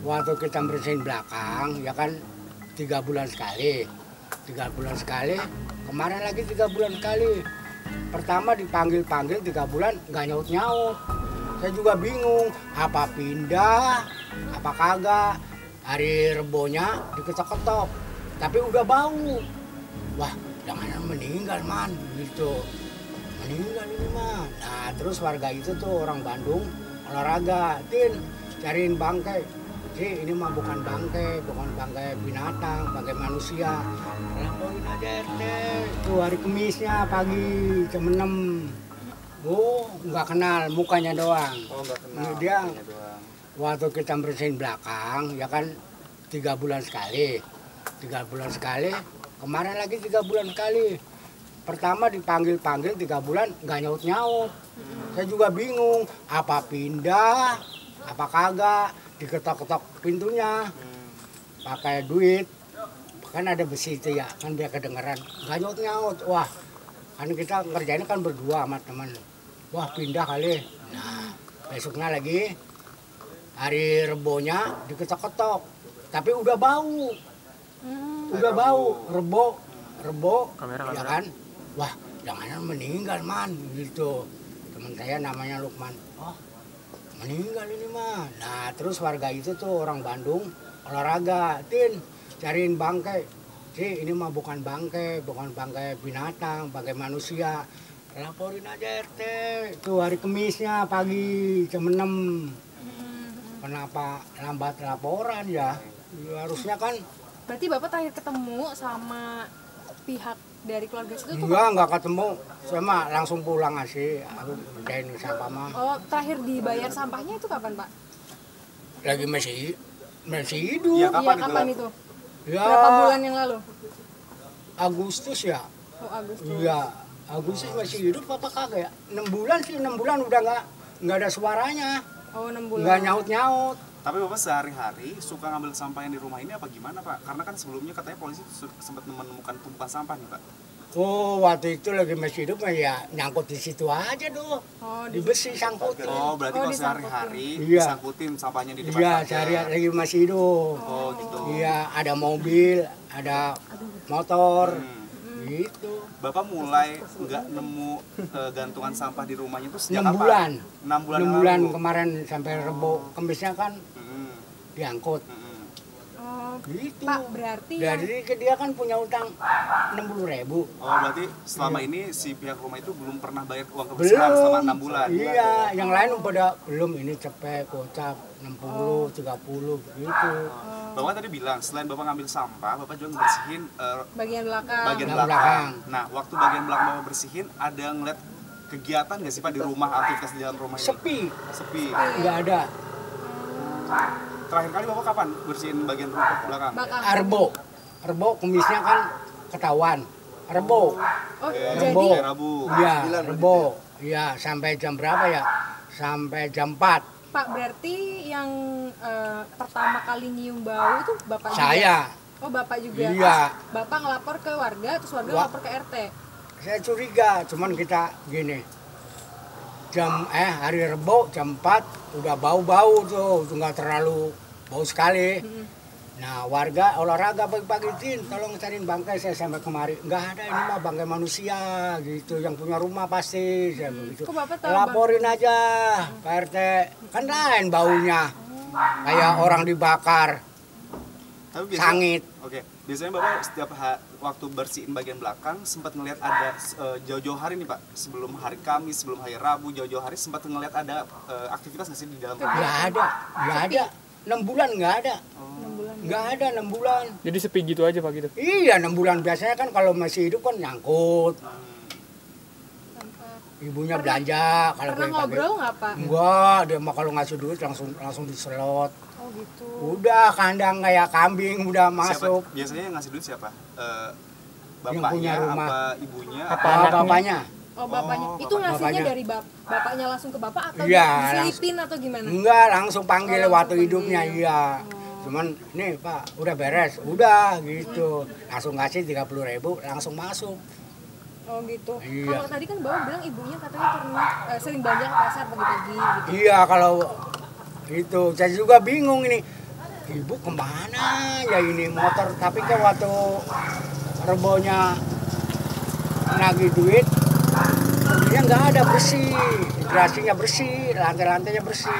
waktu kita bersihin belakang ya kan tiga bulan sekali. Tiga bulan sekali kemarin lagi tiga bulan sekali. Pertama dipanggil panggil tiga bulan nggak nyaut nyaut saya juga bingung apa pindah apa kagak. Hari rebonya diketok-ketok tapi udah bau. Wah jangan meninggal man gitu. Meninggal ini mah nah terus warga itu tuh orang Bandung olahraga. Tin cariin bangkai ini mah bukan bangkai bukan bangkai binatang bangkai manusia. Laporin aja RT itu hari Kemisnya pagi jam 6 oh nggak kenal mukanya doang. Oh nggak kenal. Dia doang. waktu kita bersihin belakang ya kan tiga bulan sekali. Tiga bulan sekali kemarin lagi tiga bulan sekali. Pertama dipanggil panggil tiga bulan nggak nyaut nyaut saya juga bingung apa pindah apa kagak diketok-ketok pintunya Hmm. pakai duit. Kan ada besi itu ya kan dia kedengeran. Nggak nyaut nyaut wah. Kan kita ngerjainnya kan berdua sama teman wah pindah kali. Nah besoknya lagi hari rebonya diketok-ketok. Tapi udah bau. Hmm. udah bau. Rebo rebo. Kamera, ya kamera. kan? Wah jangan meninggal man. Gitu. Teman saya namanya Lukman. Oh meninggal ini mah. Nah terus warga itu tuh orang Bandung olahraga. Tin cariin bangkai. Sih ini mah bukan bangkai bukan bangkai binatang bangkai manusia. Laporin aja RT itu hari Kemisnya pagi jam 6 kenapa lambat laporan ya? Harusnya kan Berarti Bapak terakhir ketemu sama pihak dari keluarga situ tuh enggak enggak ketemu saya mah langsung pulang sih aku kerjain sampah mah Oh, terakhir dibayar sampahnya itu kapan, Pak? lagi masih masih hidup Iya, Kapan itu? kapan itu? ya Berapa bulan yang lalu? Agustus ya Oh, Agustus. iya Agustus masih hidup apa kagak ya enam bulan sih enam bulan udah nggak nggak ada suaranya Oh, 6 bulan. nggak nyaut nyaut Tapi bapak sehari-hari suka ngambil sampah yang di rumah ini apa gimana pak? Karena kan sebelumnya katanya polisi sempat menemukan tumpukan sampah nih pak. oh waktu itu lagi masih hidup ya nyangkut di situ aja tuh Oh, di besi sangkutin Oh berarti Oh, kalau sehari-hari Iya. disangkutin sampahnya di depan iya pagar. sehari lagi masih hidup Oh gitu. iya ada mobil ada motor Hmm. Gitu Bapak mulai nggak nemu eh, gantungan sampah di rumahnya itu sejak enam kapan? bulan Enam bulan. enam yang bulan lalu. kemarin sampai rebo kemisnya kan Mm-mm, diangkut mm-mm. Oh, gitu Pak, berarti yang jadi ke dia kan punya utang enam puluh ribu Oh berarti selama ini si pihak rumah itu belum pernah bayar uang kebersihan belum selama enam bulan. iya yang lain pada belum ini cepet gocap 60 30 gitu Bapak tadi bilang selain bapak ngambil sampah, bapak juga ngebersihin eh, bagian belakang. bagian belakang. belakang. Nah, waktu bagian belakang bapak bersihin, ada ngeliat kegiatan nggak sih pak di rumah aktivitas di dalam rumah ini? sepi Sepi. nggak ada Terakhir kali bapak kapan bersihin bagian rumah belakang? Belakang. arbo arbo kumisnya kan ketahuan rebo Oh, Eh, jadi Rebo. hari Rabu. iya rebo iya sampai jam berapa ya sampai jam 4 Pak berarti yang eh, pertama kali nyium bau itu Bapak juga? saya Oh, Bapak juga. Iya. Bapak ngelapor ke warga, terus warga Wa- ngelapor ke RT. saya curiga cuman kita gini jam eh hari rebo jam 4 udah bau-bau tuh udah nggak terlalu bau sekali nah warga olahraga pagi-pagi tin tolong cariin bangkai saya sampai kemari. Nggak ada ini mah bangkai manusia gitu. Yang punya rumah pasti saya begitu laporin aja Pak RT kan lain baunya. Kayak orang dibakar. Tapi biasanya, sangit. Oke, biasanya bapak setiap ha- waktu bersihin bagian belakang sempat ngelihat ada eh, jauh-jauh hari nih pak, sebelum hari Kamis, sebelum hari Rabu, jauh-jauh hari sempat ngelihat ada eh, aktivitas nggak sih di dalam rumah? nggak ada. nggak ada. Enam bulan nggak ada. Bulan. Nggak ada enam bulan Jadi sepi gitu aja pak gitu. Iya, enam bulan biasanya kan kalau masih hidup kan nyangkut. Ibunya Pernah- belanja kalau Pernah ngobrol nggak Pak? Enggak, dia mah kalau ngasih duit langsung langsung diselot. Oh gitu. Udah kandang kayak kambing udah Siapa, masuk. biasanya yang ngasih duit siapa? Eh, Yang bapaknya, punya rumah. apa ibunya? Apa anaknya? bapaknya? Oh bapaknya. Oh, itu ngasihnya bapaknya. dari bap bapaknya langsung ke bapak atau Iya, diselipin atau gimana? Enggak, langsung panggil Oh, langsung waktu panggil. hidupnya iya. Cuman nih Pak, udah beres, udah gitu. Langsung ngasih 30 ribu, langsung masuk. Oh gitu. Iya. Kalau tadi kan bapak bilang ibunya katanya pernah eh, sering belanja ke pasar pagi-pagi gitu. Iya kalau itu saya juga bingung ini ibu ke mana ya ini motor tapi kan waktu rebonya nagih duit mobilnya nggak ada bersih integrasinya bersih lantai-lantainya bersih